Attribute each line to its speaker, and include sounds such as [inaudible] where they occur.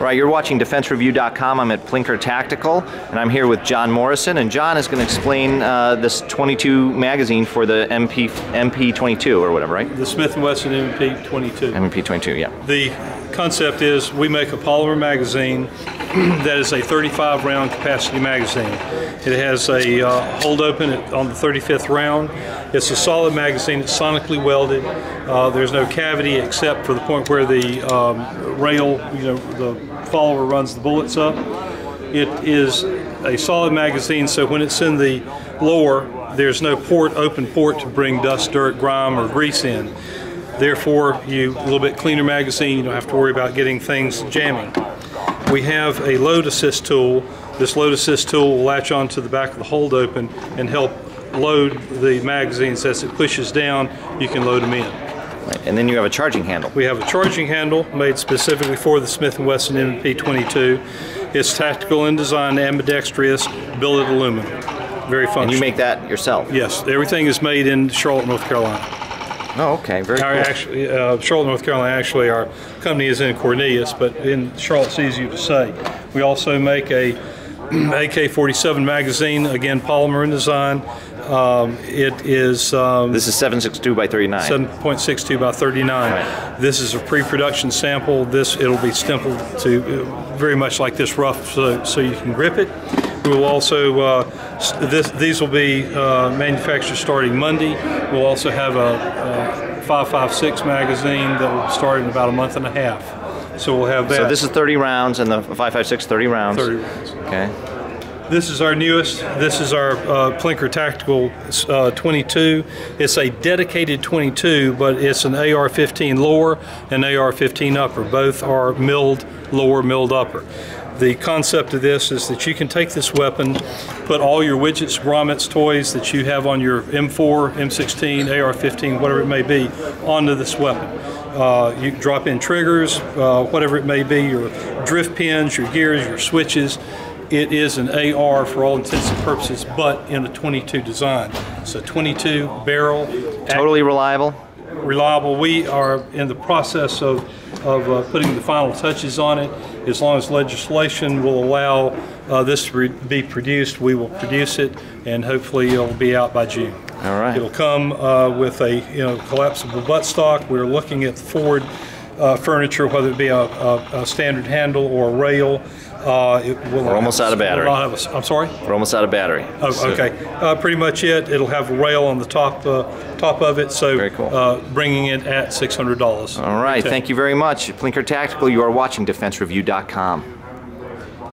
Speaker 1: Right, you're watching DefenseReview.com. I'm at Plinker Tactical, and I'm here with John Morrison, and John is going to explain uh, this 22 magazine for the MP MP22 or whatever, right?
Speaker 2: The Smith & Wesson MP22.
Speaker 1: MP22, yeah.
Speaker 2: The concept is we make a polymer magazine that is a 35 round capacity magazine. It has a uh, hold open on the 35th round. It's a solid magazine. It's sonically welded. Uh, there's no cavity except for the point where the um, rail, you know, the follower runs the bullets up. It is a solid magazine, so when it's in the lower, there's no port, open port to bring dust, dirt, grime, or grease in. Therefore, you a little bit cleaner magazine. You don't have to worry about getting things jamming. We have a load assist tool. This load assist tool will latch onto the back of the hold open and help load the magazines as it pushes down. You can load them in.
Speaker 1: Right. And then you have a charging handle.
Speaker 2: We have a charging handle made specifically for the Smith & Wesson MP22. It's tactical in design, ambidextrous, billet aluminum. Very functional.
Speaker 1: And you make that yourself?
Speaker 2: Yes. Everything is made in Charlotte, North Carolina.
Speaker 1: Oh, okay. Very
Speaker 2: our
Speaker 1: cool.
Speaker 2: Actually, uh, Charlotte, North Carolina, actually, our company is in Cornelius, but in Charlotte's easier to say. We also make a [clears throat] AK-47 magazine, again, polymer in design. Um, it is. Um,
Speaker 1: this is 762 by 39.
Speaker 2: 7.62 by 39. Right. This is a pre-production sample. This it'll be stippled to uh, very much like this rough, so, so you can grip it. We will also uh, this, these will be uh, manufactured starting Monday. We'll also have a, a 556 magazine that will start in about a month and a half. So we'll have that.
Speaker 1: So this is 30 rounds, and the 556 30 rounds.
Speaker 2: 30 rounds.
Speaker 1: Okay.
Speaker 2: This is our newest. This is our uh, Plinker Tactical uh, 22. It's a dedicated 22, but it's an AR-15 lower and AR-15 upper. Both are milled lower, milled upper. The concept of this is that you can take this weapon, put all your widgets, grommets, toys that you have on your M4, M16, AR-15, whatever it may be, onto this weapon. Uh, you drop in triggers, uh, whatever it may be, your drift pins, your gears, your switches, it is an AR for all intents and purposes, but in a 22 design. So 22 barrel.
Speaker 1: Totally reliable?
Speaker 2: Reliable. We are in the process of, of uh, putting the final touches on it. As long as legislation will allow uh, this to be produced, we will produce it, and hopefully it'll be out by June.
Speaker 1: All right.
Speaker 2: It'll come uh, with a you know collapsible buttstock. We're looking at the Ford uh, furniture, whether it be a, a, a, standard handle or a rail. Uh, it will
Speaker 1: We're almost out of battery.
Speaker 2: i I'm sorry.
Speaker 1: We're almost out of battery.
Speaker 2: Oh, so. okay. Uh, pretty much it. It'll have a rail on the top uh, top of it. So
Speaker 1: very cool.
Speaker 2: Uh, bringing it at six hundred dollars.
Speaker 1: All right. Thank you very much, Plinker Tactical. You are watching DefenseReview.com.